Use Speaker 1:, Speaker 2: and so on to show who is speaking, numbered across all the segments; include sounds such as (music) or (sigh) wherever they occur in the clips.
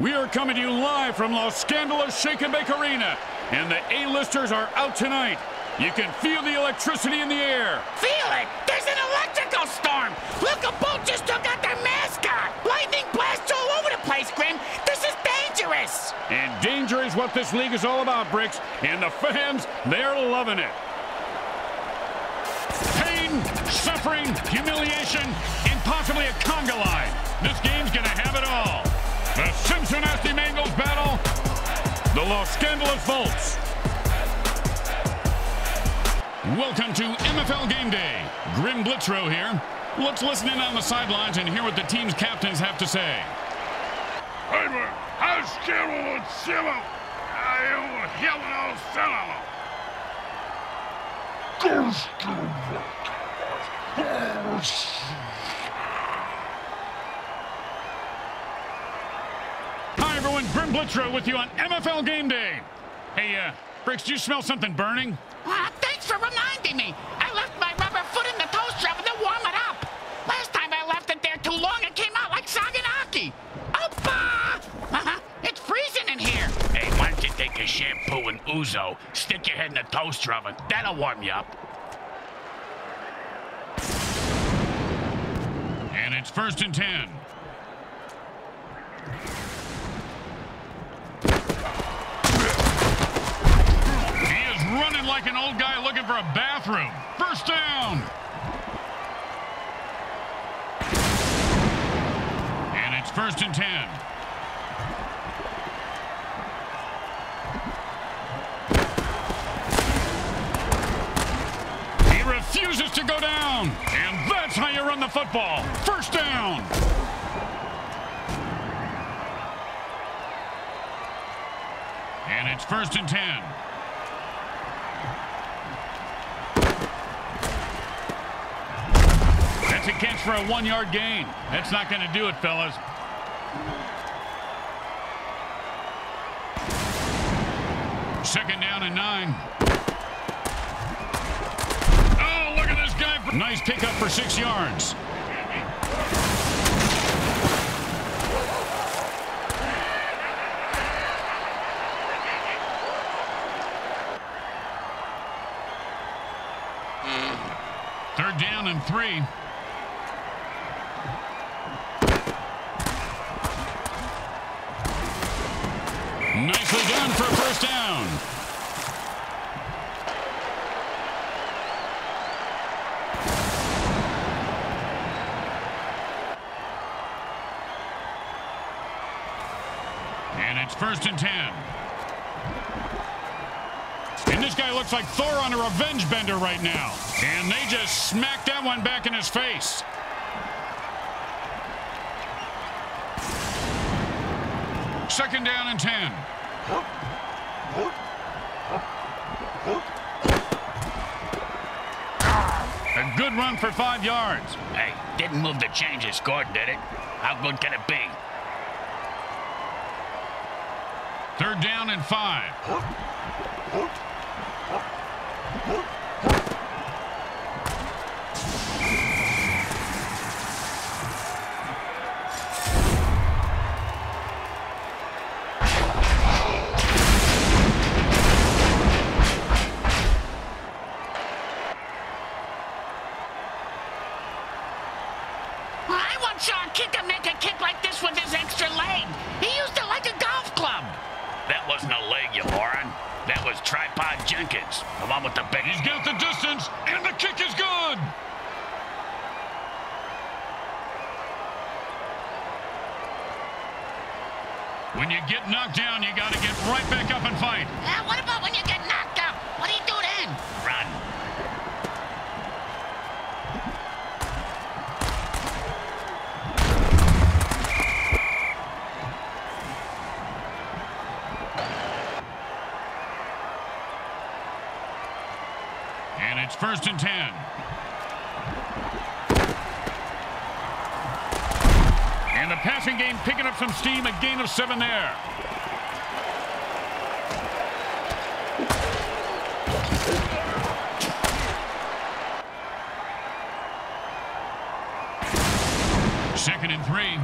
Speaker 1: We are coming to you live from Los Scandalous Shake and Bake Arena, and the A-listers are out tonight. You can feel the electricity in the air.
Speaker 2: Feel it! There's an electrical storm! Look, a boat just took out their mascot! Lightning blasts all over the place, Grim! This is dangerous!
Speaker 1: And danger is what this league is all about, Bricks. And the fans, they're loving it. Pain, suffering, humiliation, and possibly a conga line. This game's gonna have it all. The SinSoNasty Mangles battle, the Los Scandalous Volts. Welcome to MFL Game Day. Grim Blitzrow here. Let's listen in on the sidelines and hear what the team's captains have to say.
Speaker 3: Heimer, Haskell und Simmer, I Himmel Cinema.
Speaker 1: Hi, everyone. Grim Blitzrow with you on MFL Game Day. Hey, uh, Bricks, do you smell something burning?
Speaker 2: Ah, thanks for reminding me. I left my rubber foot in the toaster oven to warm it up. Last time I left it there too long, it came out like Saganaki. Oppa! Uh-huh. It's freezing in here.
Speaker 4: Hey, why don't you take your shampoo and ouzo, stick your head in the toaster oven. That'll warm you up.
Speaker 1: And it's first and ten. He is running like an old guy looking for a bathroom. First down. And it's first and ten. He refuses to go down. And that's how you run the football. First down. And it's first and ten. That's a catch for a one-yard gain. That's not going to do it, fellas. Second down and nine. Oh, look at this guy. Nice pickup for six yards. Third down and three. Nicely done for first down. And it's first and ten. And this guy looks like Thor on a revenge bender right now. And they just smacked that one back in his face. Second down and 10. A good run for five yards.
Speaker 4: Hey, didn't move the changes scored, did it? How good can it be?
Speaker 1: Third down and five.
Speaker 2: Once saw a kicker make a kick like this with his extra leg. He used it like a golf club.
Speaker 4: That wasn't a leg, you moron. That was Tripod Jenkins, the one with the big...
Speaker 1: He's got the distance, and the kick is good. When you get knocked down, you got to get right back up and fight.
Speaker 2: Uh, what about when you get knocked
Speaker 1: first and ten. And the passing game picking up some steam, a gain of seven there. Second and three.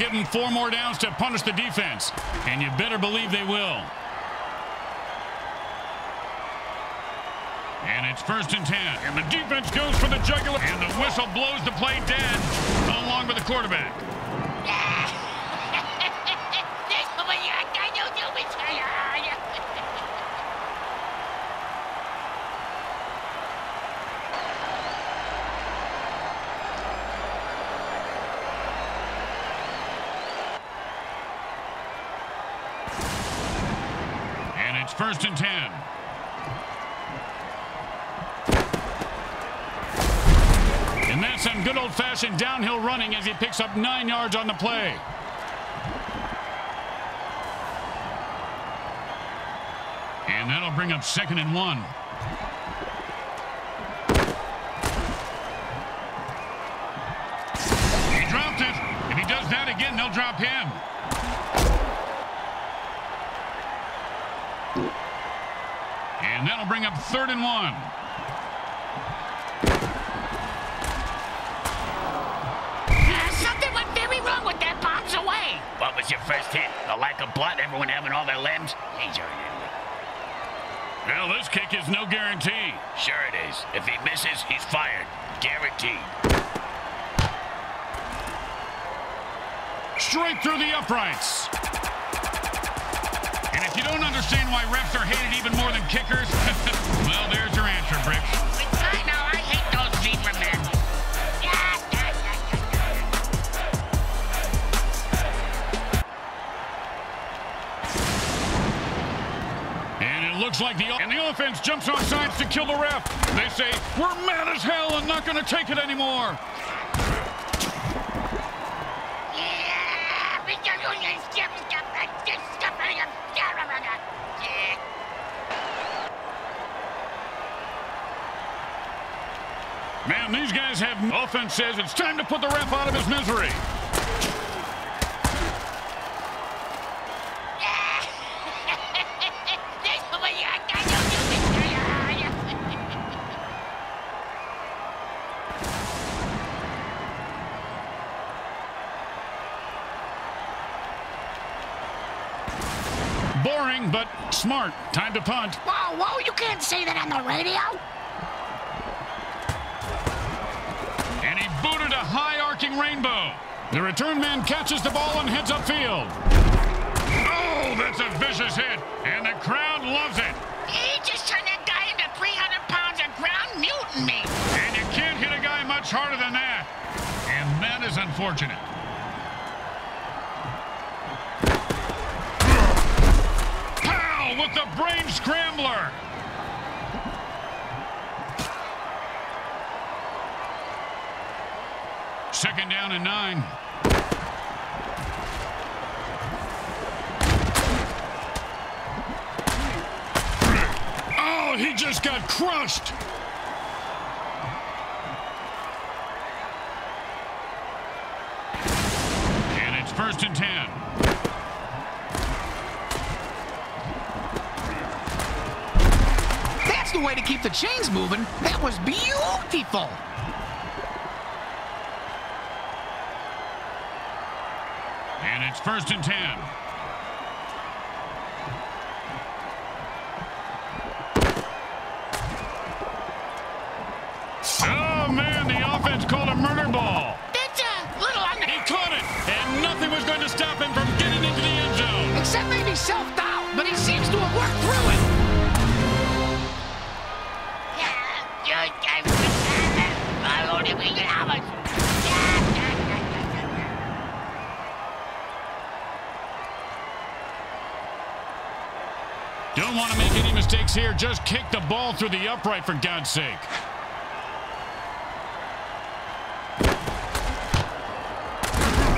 Speaker 1: give them four more downs to punish the defense. And you better believe they will. And it's first and ten. And the defense goes for the jugular. And the whistle blows the play dead along with the quarterback. And it's first and ten. And that's some good old-fashioned downhill running as he picks up nine yards on the play. And that'll bring up second and one. Third and one.
Speaker 2: Uh, something went very wrong with that bombs away.
Speaker 4: What was your first hit? The lack of blood? Everyone having all their limbs? He's already
Speaker 1: Well, this kick is no guarantee.
Speaker 4: Sure it is. If he misses, he's fired. Guaranteed.
Speaker 1: Straight through the uprights. And if you don't understand why refs are hated even more than kickers, (laughs) well, there's your answer, Brick.
Speaker 2: I know, I hate those zebra men.
Speaker 1: And it looks like the and the offense jumps on sides to kill the ref. They say, we're mad as hell and not going to take it anymore. Man, these guys have... Offense says it's time to put the ref out of his misery. Boring, but smart. Time to punt.
Speaker 2: Whoa, whoa, you can't say that on the radio.
Speaker 1: Rainbow. The return man catches the ball and heads upfield. Oh, that's a vicious hit. And the crowd loves it.
Speaker 2: He just turned that guy into 300 pounds of ground mutiny.
Speaker 1: And you can't hit a guy much harder than that. And that is unfortunate. Pow with the brain scrambler. Second down and nine. Oh, he just got crushed. And it's first and ten.
Speaker 5: That's the way to keep the chains moving. That was beautiful.
Speaker 1: And it's first and ten. Here. Just kick the ball through the upright, for God's sake.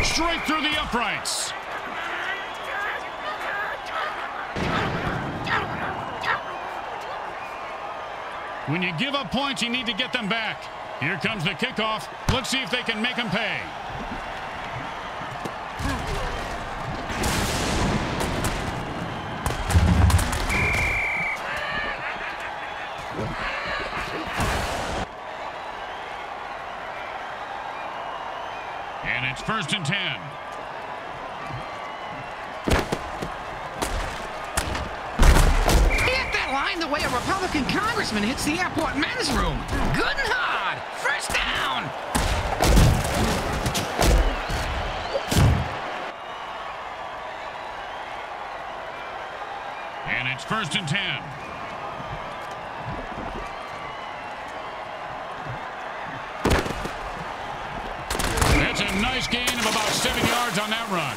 Speaker 1: Straight through the uprights. When you give up points, you need to get them back. Here comes the kickoff. Let's see if they can make them pay. first and ten.
Speaker 5: Hit that line the way a Republican congressman hits the airport men's room. Good and hard. First down.
Speaker 1: And it's first and ten. Of about seven yards on that run.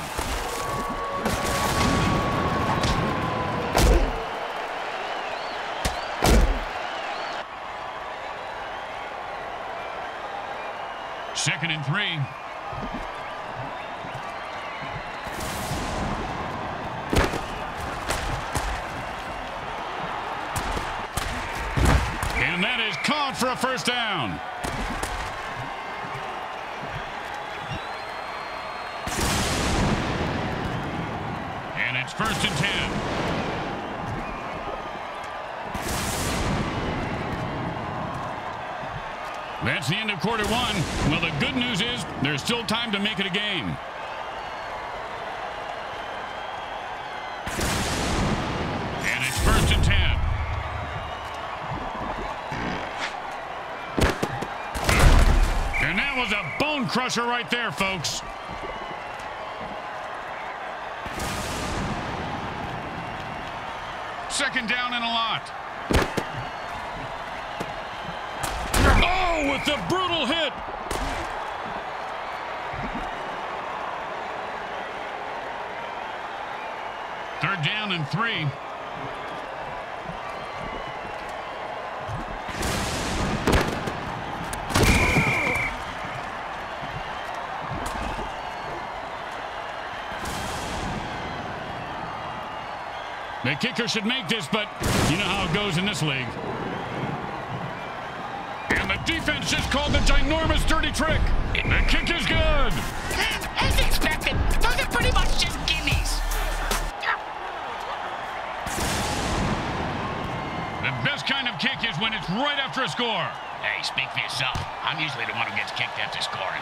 Speaker 1: Second and three. And that is caught for a first down. It's first and ten. That's the end of quarter one. Well, the good news is there's still time to make it a game. And it's first and ten. And that was a bone crusher right there, folks. Second down and a lot. Oh, with the brutal hit. Third down and three. Kicker should make this, but you know how it goes in this league. And the defense just called the ginormous dirty trick. And The kick is good.
Speaker 2: As expected, those are pretty much just gimmies.
Speaker 1: The best kind of kick is when it's right after a score.
Speaker 4: Hey, speak for yourself. I'm usually the one who gets kicked after scoring.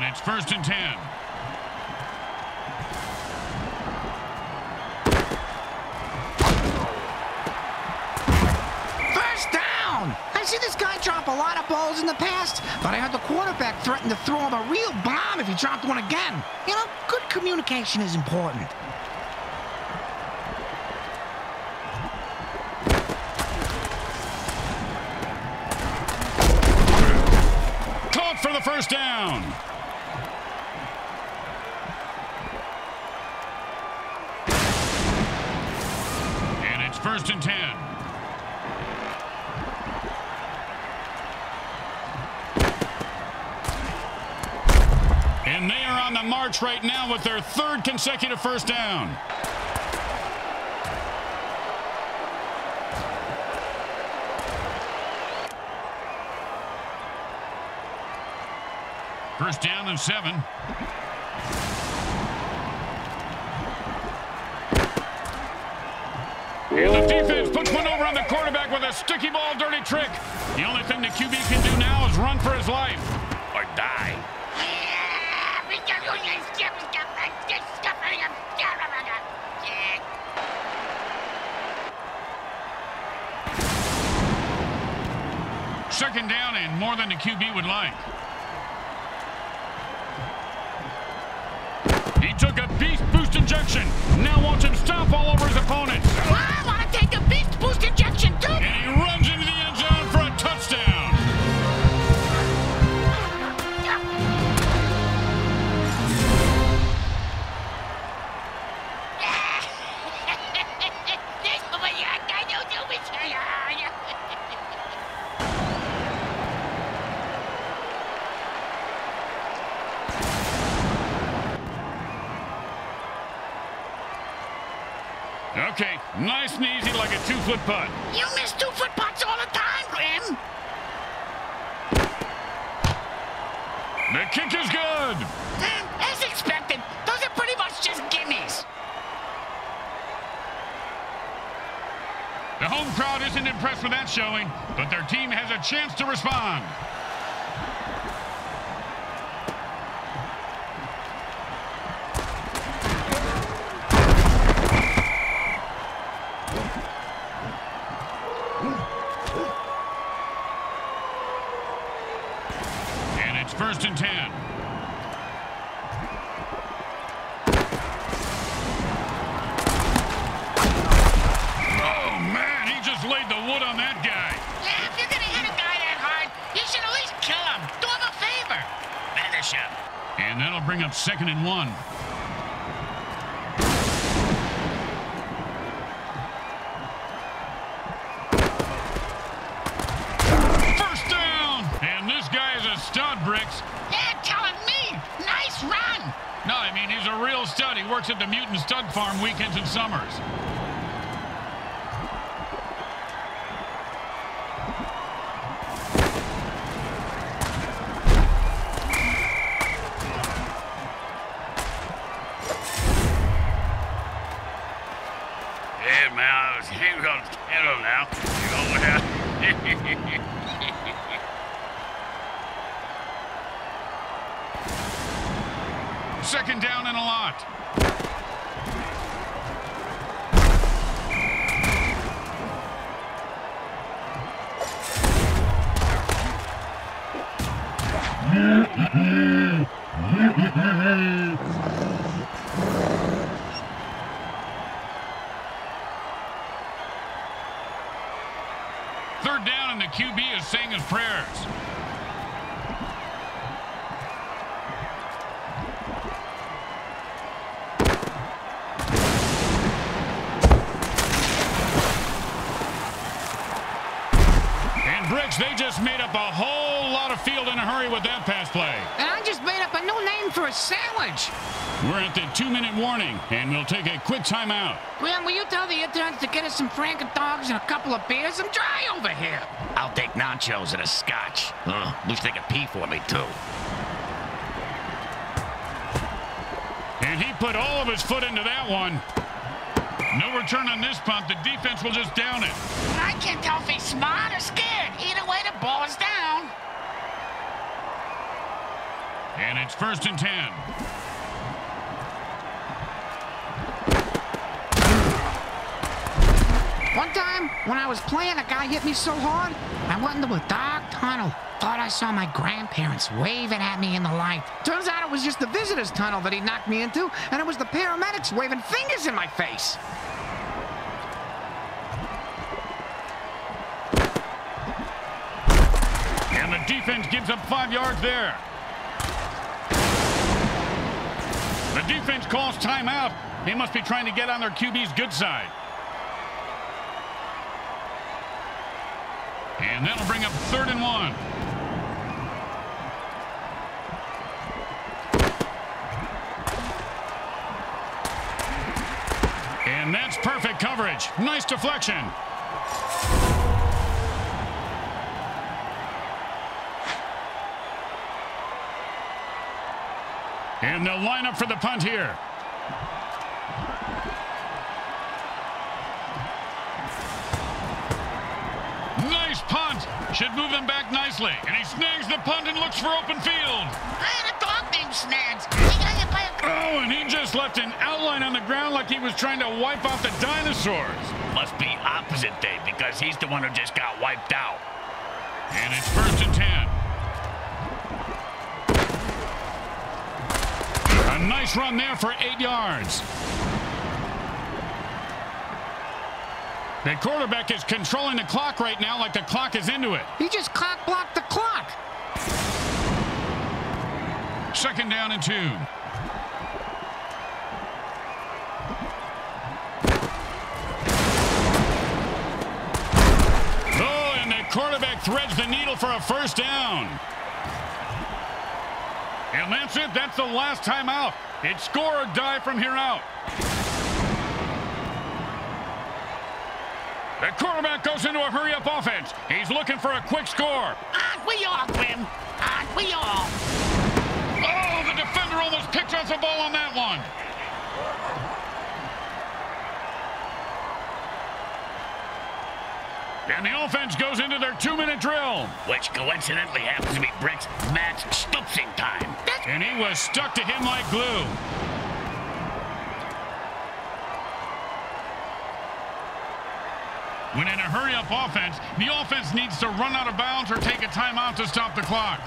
Speaker 1: And it's first and ten.
Speaker 5: First down. I've seen this guy drop a lot of balls in the past, but I heard the quarterback threaten to throw him a real bomb if he dropped one again. You know, good communication is important.
Speaker 1: Caught for the first down. Right now with their third consecutive first down. First down and seven. And the defense puts one over on the quarterback with a sticky ball dirty trick. The only thing the QB can do now is run for his life.
Speaker 4: Or die.
Speaker 1: Second down and more than the QB would like. He took a beast boost injection. Now watch him stomp all over his opponent.
Speaker 2: I
Speaker 1: two-foot putt.
Speaker 2: You miss two foot putts all the time, Grim.
Speaker 1: The kick is good.
Speaker 2: Hmm, as expected, those are pretty much just gimmies.
Speaker 1: The home crowd isn't impressed with that showing, but their team has a chance to respond. First and ten. Oh, man, he just laid the wood on that guy.
Speaker 2: Yeah, if you're gonna hit a guy that hard, you should at least kill him. Do him a favor.
Speaker 4: Finish him.
Speaker 1: And that'll bring up second and one. Farm weekends and summers. Third down, and the QB is saying his prayers. And Bricks, they just made up a whole lot of field in a hurry with that pass play.
Speaker 5: And I just made up a new name for a sandwich.
Speaker 1: We're at the two-minute warning, and we'll take a quick timeout.
Speaker 5: Grim, will you tell the interns to get us some Franken dogs and a couple of beers? I'm dry over here.
Speaker 4: I'll take nachos and a scotch. Ugh, wish they could pee for me, too.
Speaker 1: And he put all of his foot into that one. No return on this punt. The defense will just down it.
Speaker 2: I can't tell if he's smart or scared. Either way, the ball is down.
Speaker 1: And it's first and ten.
Speaker 5: One time, when I was playing, a guy hit me so hard, I went into a dark tunnel. Thought I saw my grandparents waving at me in the light. Turns out it was just the visitor's tunnel that he knocked me into, and it was the paramedics waving fingers in my face.
Speaker 1: And the defense gives up five yards there. The defense calls timeout. They must be trying to get on their QB's good side. And that'll bring up third and one. And that's perfect coverage. Nice deflection. And they'll line up for the punt here. Nice punt. Should move them back nicely. And he snags the punt and looks for open field.
Speaker 2: I had a dog named Snags. He got hit by a...
Speaker 1: Oh, and he just left an outline on the ground like he was trying to wipe out the dinosaurs.
Speaker 4: Must be opposite day because he's the one who just got wiped out.
Speaker 1: And it's first and nice run there for eight yards. The quarterback is controlling the clock right now like the clock is into it.
Speaker 5: He just clock blocked the clock.
Speaker 1: Second down and two. Oh, and the quarterback threads the needle for a first down. And that's it. That's the last time out. It's score or die from here out. The quarterback goes into a hurry-up offense. He's looking for a quick score.
Speaker 2: Aren't we all, Grim? Aren't we all?
Speaker 1: Oh, the defender almost picked off the ball on that one. And the offense goes into their two-minute drill.
Speaker 4: Which coincidentally happens to be Brick's Matt's stoopsing time.
Speaker 1: And he was stuck to him like glue. When in a hurry-up offense, the offense needs to run out of bounds or take a timeout to stop the clock.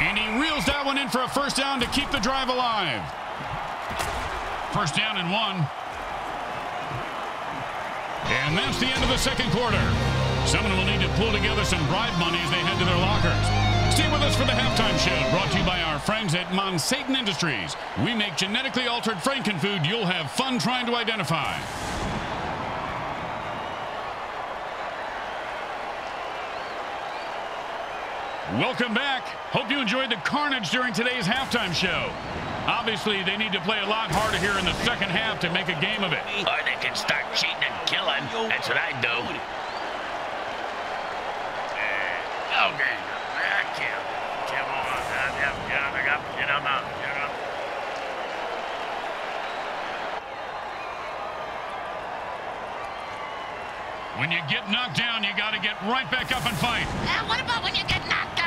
Speaker 1: And he reels that one in for a first down to keep the drive alive. First down and one. And that's the end of the second quarter. Someone will need to pull together some bribe money as they head to their lockers. Stay with us for the halftime show, brought to you by our friends at Monsatan Industries. We make genetically altered frankenfood you'll have fun trying to identify. Welcome back. Hope you enjoyed the carnage during today's halftime show. Obviously, they need to play a lot harder here in the second half to make a game of it.
Speaker 4: Or they can start cheating and. That's what I do. Okay.
Speaker 1: When you get knocked down, you got to get right back up and fight.
Speaker 2: Uh, what about when you get knocked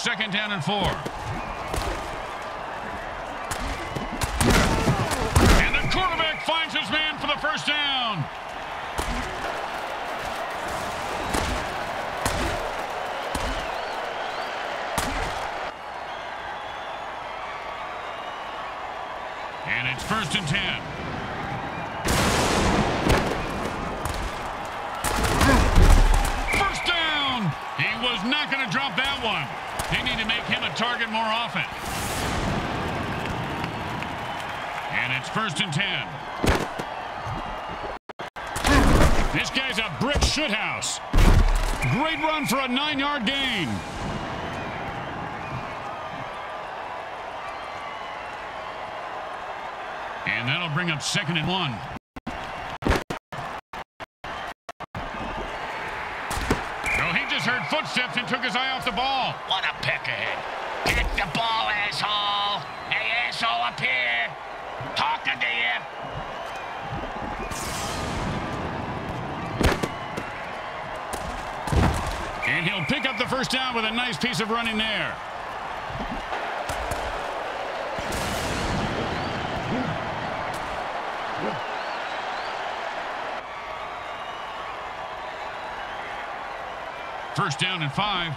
Speaker 1: second down and four. And the quarterback finds his man for the first down. And it's first and ten. First down! He was not going to drop that one. They need to make him a target more often. And it's first and ten. This guy's a brick shithouse. Great run for a nine-yard gain. And that'll bring up second and one. No, he just heard footsteps and took his eye off the ball.
Speaker 4: What a peck ahead. Get the ball, asshole. Hey, asshole up here. Talking to you.
Speaker 1: Uh, and he'll pick up the first down with a nice piece of running there. First down and five.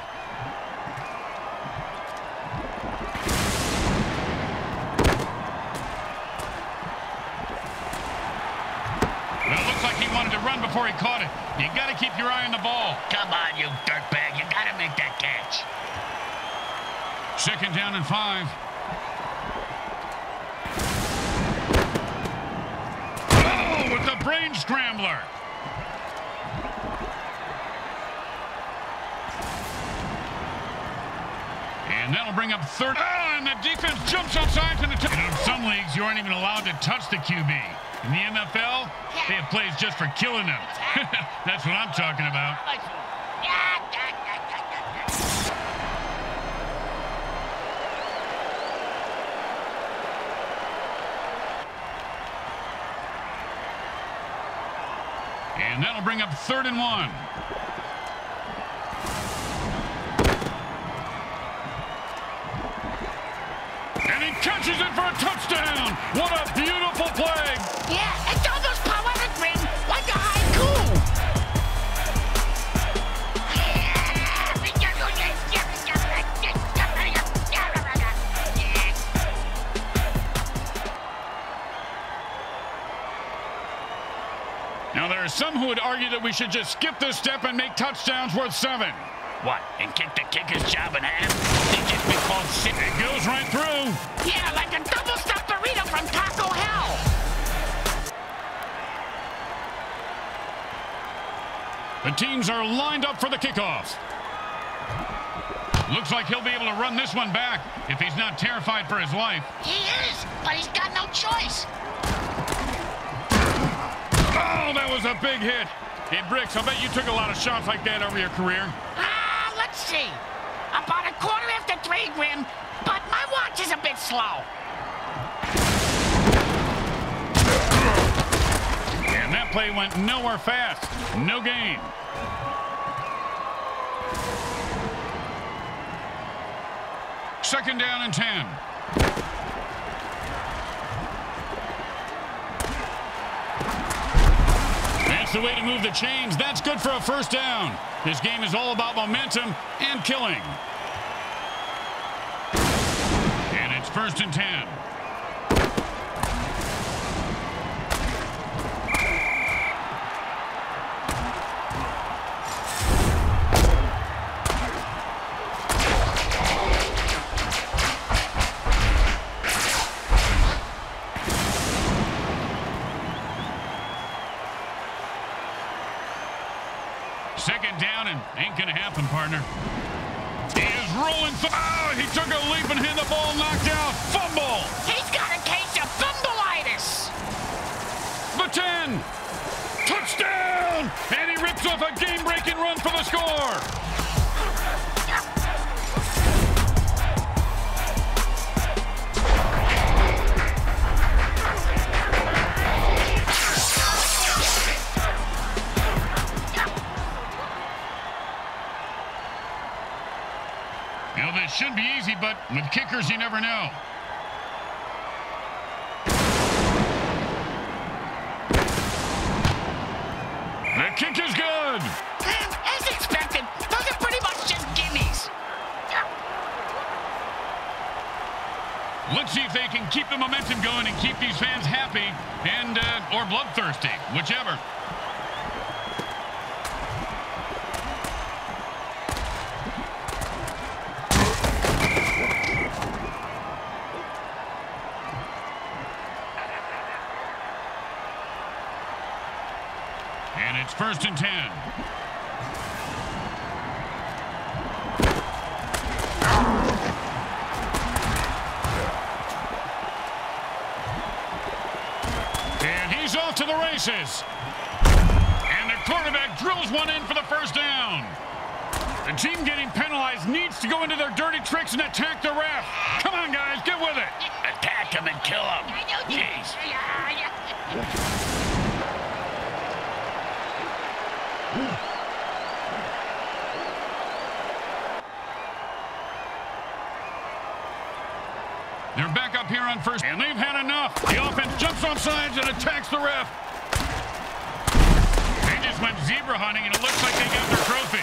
Speaker 1: Well, it looks like he wanted to run before he caught it. You got to keep your eye on the ball.
Speaker 4: Come on, you dirtbag. You gotta make that catch.
Speaker 1: Second down and five. Oh, with the brain scrambler. And that'll bring up third. Oh, and the defense jumps outside to the. T- you know, in some leagues, you aren't even allowed to touch the QB. In the MFL, they have plays just for killing them. (laughs) That's what I'm talking about. And that'll bring up third and one. Catches it for a touchdown. What a beautiful play.
Speaker 2: Yeah, it's almost poetic, Grim, like a haiku.
Speaker 1: Now, there are some who would argue that we should just skip this step and make touchdowns worth seven.
Speaker 4: What, and kick the kicker's job in half? They just been called shit.
Speaker 1: It goes right through.
Speaker 2: Yeah, like a double stuffed burrito from Taco Hell.
Speaker 1: The teams are lined up for the kickoff. Looks like he'll be able to run this one back if he's not terrified for his life.
Speaker 2: He is, but he's got no choice.
Speaker 1: Oh, that was a big hit. Hey, Bricks, I bet you took a lot of shots like that over your career.
Speaker 2: Let's see. About a quarter after three, Grim, but my watch is a bit slow.
Speaker 1: And that play went nowhere fast. No gain. Second down and 10. The way to move the chains. That's good for a first down. This game is all about momentum and killing. And it's first and 10. Down and ain't gonna happen, partner. He is rolling. Th oh, he took a leap and had the ball knocked out. Fumble.
Speaker 2: He's got a case of fumbleitis.
Speaker 1: The 10. Touchdown. And he rips off a game-breaking run for the score. But with kickers, you never know. The kick is good.
Speaker 2: As expected, those are pretty much just gimmies.
Speaker 1: Let's see if they can keep the momentum going and keep these fans happy and uh, or bloodthirsty, whichever. The team getting penalized needs to go into their dirty tricks and attack the ref. Come on, guys, get with it.
Speaker 4: Attack him and kill him. Jeez.
Speaker 1: They're back up here on first, and they've had enough. The offense jumps off sides and attacks the ref. They just went zebra hunting, and it looks like they got their trophy.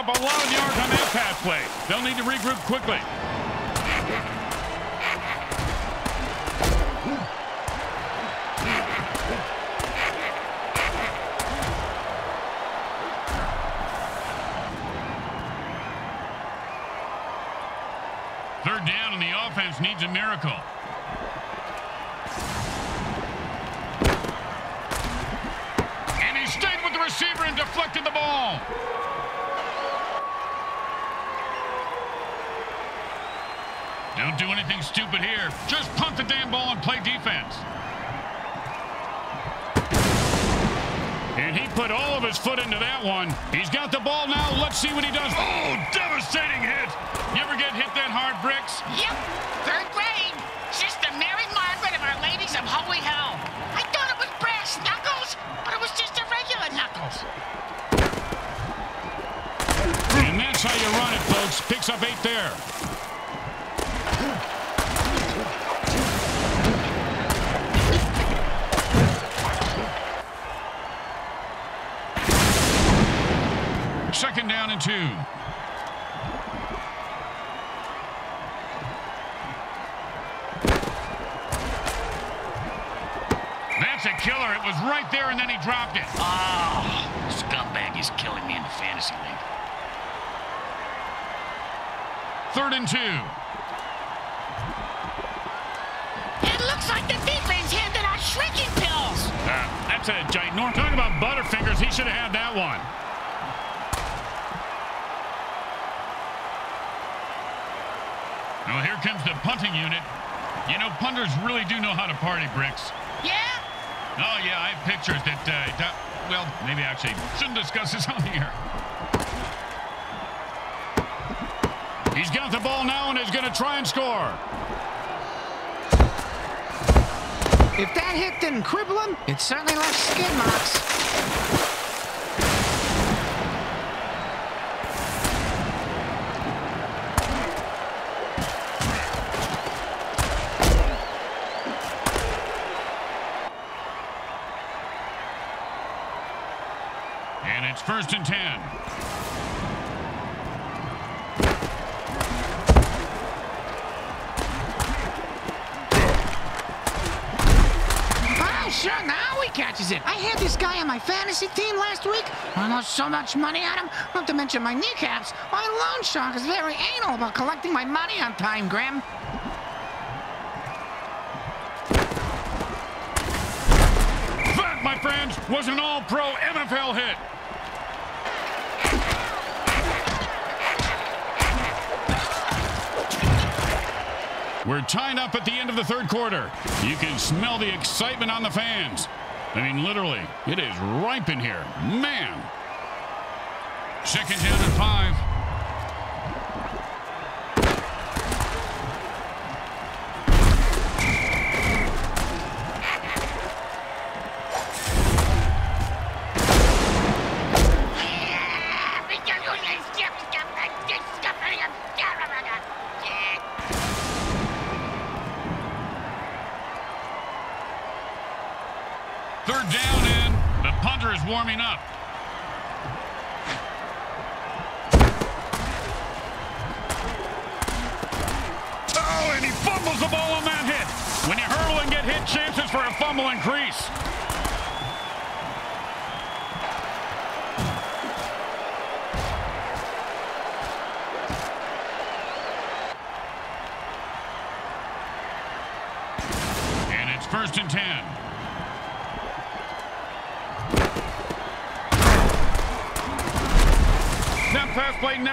Speaker 1: up a lot of yards on that pass play. They'll need to regroup quickly. Third down, and the offense needs a miracle. And he stayed with the receiver and deflected the ball. Don't do anything stupid here. Just punt the damn ball and play defense. And he put all of his foot into that one. He's got the ball now. Let's see what he does. Oh, devastating hit. You ever get hit that hard, Bricks?
Speaker 2: Yep, third grade. Sister Mary Margaret of Our Ladies of Holy Hell. I thought it was brass knuckles, but it was just a regular knuckles.
Speaker 1: And that's how you run it, folks. Picks up eight there. Down and two. That's a killer. It was right there, and then he dropped it.
Speaker 4: Oh, scumbag is killing me in the fantasy league.
Speaker 1: Third and two.
Speaker 2: It looks like the defense handed out shrinking pills.
Speaker 1: Uh, that's a giant ginormous. Talking about Butterfingers, he should have had that one. Well, here comes the punting unit. You know, punters really do know how to party, Bricks.
Speaker 2: Yeah?
Speaker 1: Oh, yeah, I have pictures that, uh, that well, maybe actually shouldn't discuss this (laughs) on here. He's got the ball now and is going to try and score.
Speaker 5: If that hit didn't cripple him, it certainly left skid marks.
Speaker 1: First and ten.
Speaker 5: Oh, sure, now he catches it. I had this guy on my fantasy team last week. I lost so much money on him, not to mention my kneecaps. My loan shark is very anal about collecting my money on time, Graham.
Speaker 1: That, my friends, was an all-pro NFL hit. We're tied up at the end of the third quarter. You can smell the excitement on the fans. I mean, literally, it is ripe in here. Man. Second down and five.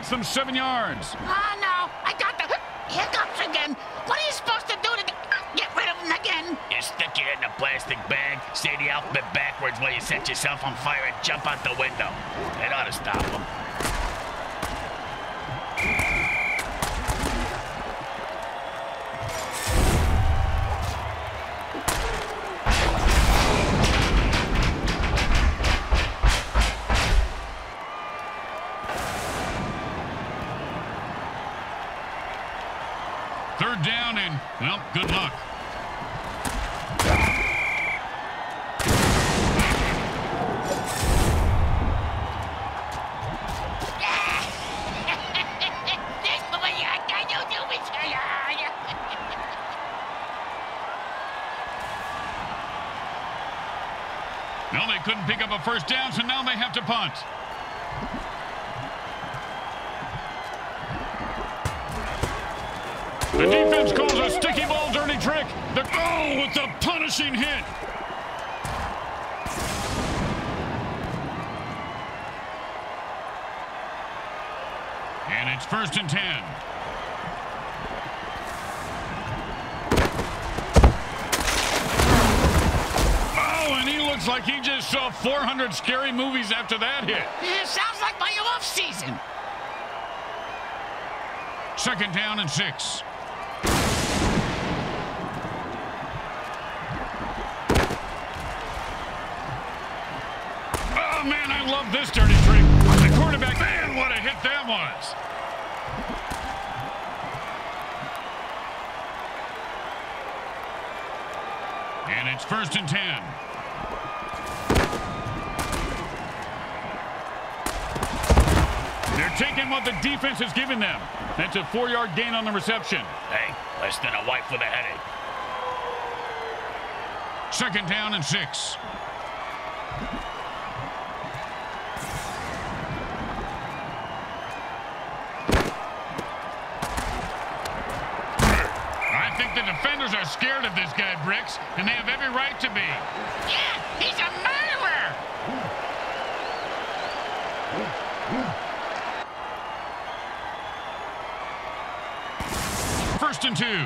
Speaker 1: Pass play nets them seven yards.
Speaker 2: Oh, no. I got the hiccups again. What are you supposed to do to get rid of them again?
Speaker 4: You stick your head in a plastic bag, say the alphabet backwards while you set yourself on fire and jump out the window. That ought to stop them.
Speaker 1: Good luck. (laughs) No, they couldn't pick up a first down, so now they have to punt. punishing hit. And it's first and 10. Oh, and he looks like he just saw 400 scary movies after that hit.
Speaker 2: It sounds like my off season.
Speaker 1: Second down and six. A hit that was. And it's first and ten. They're taking what the defense has given them. That's a four-yard gain on the reception.
Speaker 4: Hey, less than a wipe for the headache.
Speaker 1: Second down and six. I think the scared of this guy, Bricks, and they have every right to be.
Speaker 2: Yeah, he's a murderer.
Speaker 1: First and two.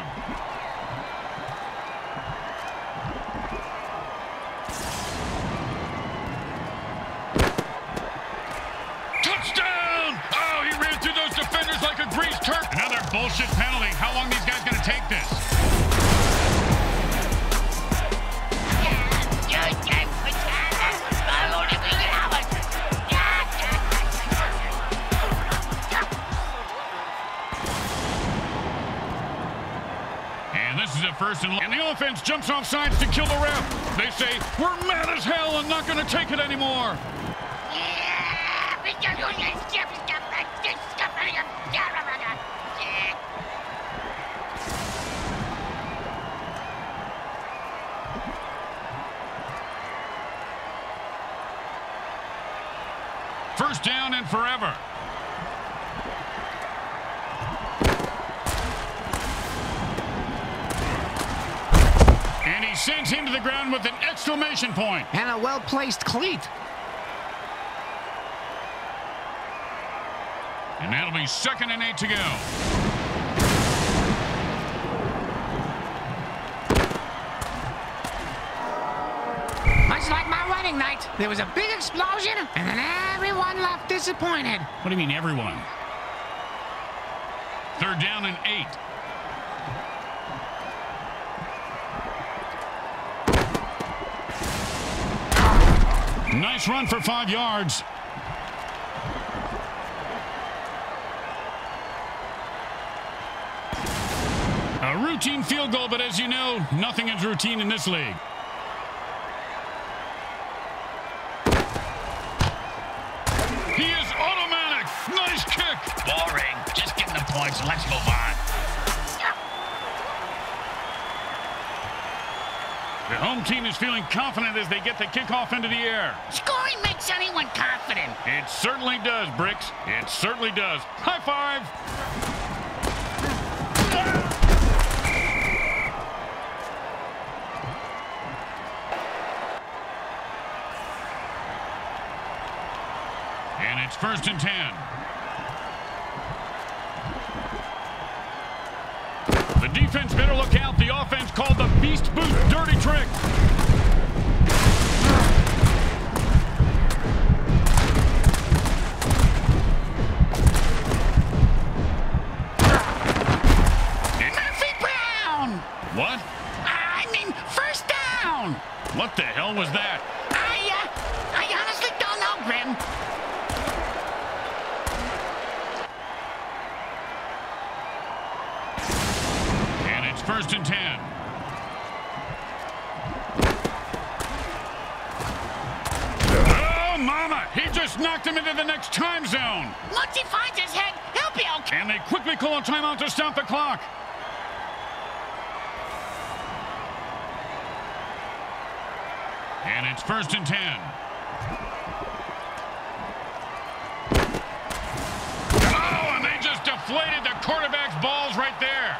Speaker 1: And the offense jumps off sides to kill the ref. They say, we're mad as hell and not going to take it anymore. To the ground with an exclamation point.
Speaker 5: And a well-placed cleat.
Speaker 1: And that'll be second and eight to go.
Speaker 5: Much like my wedding night, there was a big explosion, and then everyone left disappointed.
Speaker 1: What do you mean, everyone? Third down and eight. Nice run for five yards. A routine field goal, but as you know, nothing is routine in this league. Home team is feeling confident as they get the kickoff into the air.
Speaker 2: Scoring makes anyone confident.
Speaker 1: It certainly does, Bricks. It certainly does. High five. And it's first and ten. The defense better look out. The offense called the Beast Boot Dirty Trick.
Speaker 2: Murphy Brown.
Speaker 1: What?
Speaker 2: I mean, first down.
Speaker 1: What the hell was that?
Speaker 2: I, uh, I honestly don't know, Grim.
Speaker 1: And it's first and ten. Oh, mama! He just knocked him into the next time zone.
Speaker 2: Once he finds his head, he'll be okay.
Speaker 1: And they quickly call a timeout to stop the clock. And it's first and ten. Oh, and they just deflated the quarterback's balls right there.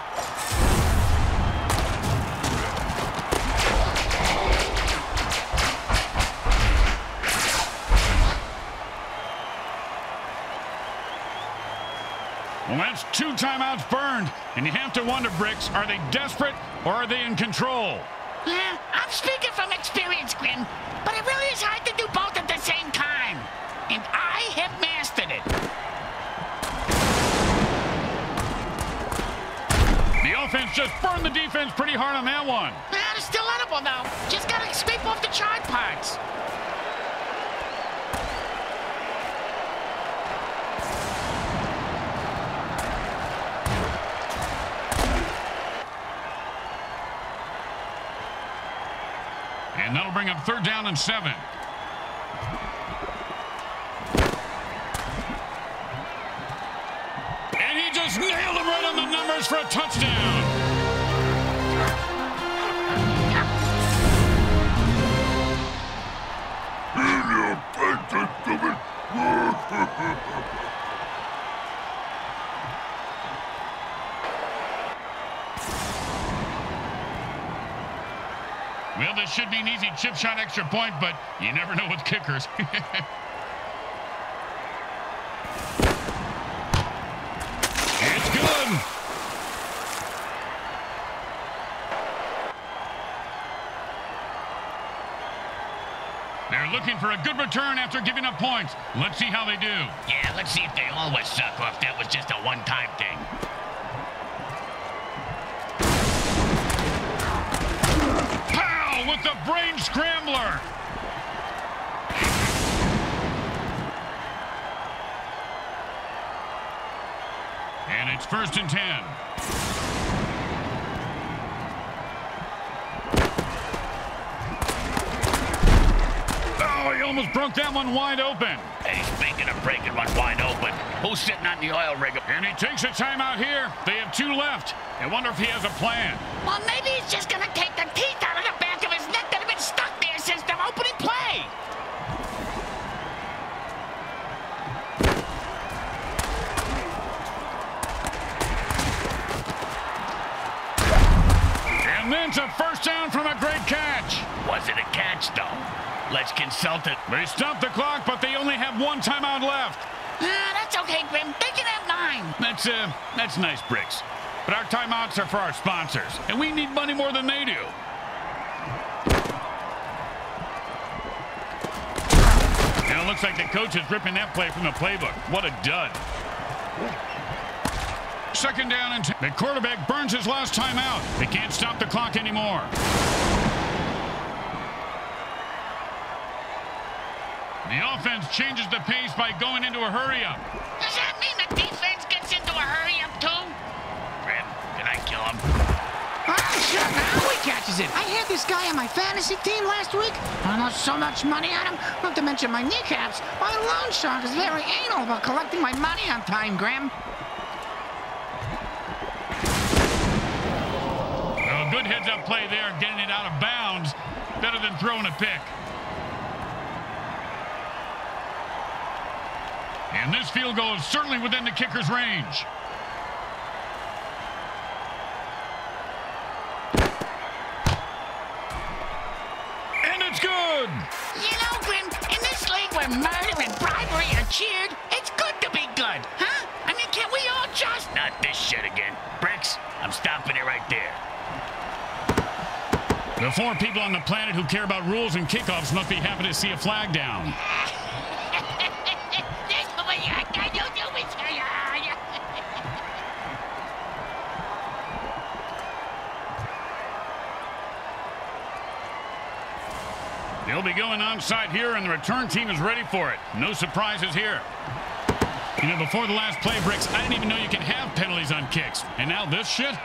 Speaker 1: Well, that's two timeouts burned, and you have to wonder, Bricks, are they desperate or are they in control?
Speaker 2: Yeah, I'm speaking from experience, Grim, but it really is hard to do both at the same time. And I have mastered it.
Speaker 1: The offense just burned the defense pretty hard on that one.
Speaker 2: Yeah, it's still edible, though. Just gotta scrape off the charred parts.
Speaker 1: And that'll bring up third down and seven. And he just nailed him right on the numbers for a touchdown. Well, this should be an easy chip shot extra point, but you never know with kickers. (laughs) it's good. They're looking for a good return after giving up points. Let's see how they do.
Speaker 4: Yeah, let's see if they always suck or if that was just a one-time thing.
Speaker 1: Pow with the brain scrambler. And it's first and ten. Oh, he almost broke that one wide open.
Speaker 4: Hey, speaking of breaking one wide open, who's sitting on the oil rig?
Speaker 1: And he takes a timeout here. They have two left. I wonder if he has a plan.
Speaker 2: Well, maybe he's just gonna take the teeth out of the
Speaker 1: And then to first down from a great catch.
Speaker 4: Was it a catch, though? Let's consult it.
Speaker 1: They stopped the clock, but they only have one timeout left.
Speaker 2: Ah, that's okay, Grim. They can have nine.
Speaker 1: That's uh, that's nice, Bricks. But our timeouts are for our sponsors, and we need money more than they do. Now it looks like the coach is ripping that play from the playbook. What a dud. Second down and t- the quarterback burns his last timeout. They can't stop the clock anymore. The offense changes the pace by going into a hurry-up.
Speaker 2: Does that mean the defense gets into a hurry up too?
Speaker 4: Grim, can I kill him?
Speaker 5: Ah, oh, sure, now he catches it. I had this guy on my fantasy team last week. I lost so much money on him, not to mention my kneecaps. My loan shark is very anal about collecting my money on time, Graham.
Speaker 1: Well, good heads-up play there, getting it out of bounds. Better than throwing a pick. And this field goal is certainly within the kicker's range. And it's good!
Speaker 2: You know, Grim, in this league where murder and bribery are cheered, it's good to be good, huh? I mean, can we all just...
Speaker 4: Not this shit again. Bricks, I'm stopping it right there.
Speaker 1: The four people on the planet who care about rules and kickoffs must be happy to see a flag down. They'll be going onside here, and the return team is ready for it. No surprises here. You know, before the last play, Bricks, I didn't even know you can have penalties on kicks. And now this shit?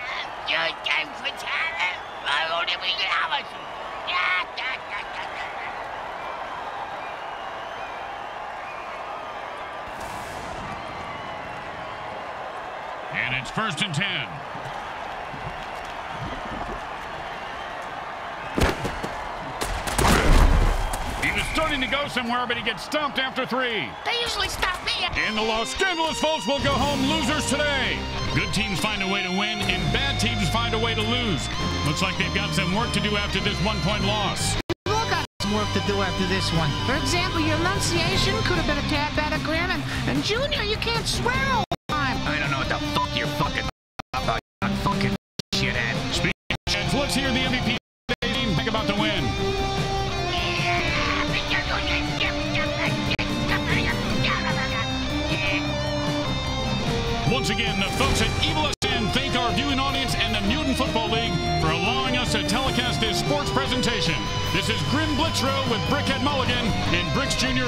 Speaker 1: And it's first and ten. He was starting to go somewhere, but he gets stumped after three.
Speaker 2: They usually stop.
Speaker 1: And the Los Scandalous Volts will go home losers today. Good teams find a way to win, and bad teams find a way to lose. Looks like they've got some work to do after this one-point loss.
Speaker 5: We've all got some work to do after this one. For example, your enunciation could have been a tad better, Graham. And, and Junior, you can't swear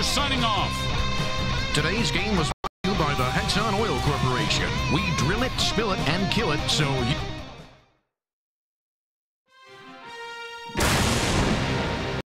Speaker 1: signing off.
Speaker 6: Today's game was brought to you by the Hexon Oil Corporation. We drill it, spill it, and kill it so you...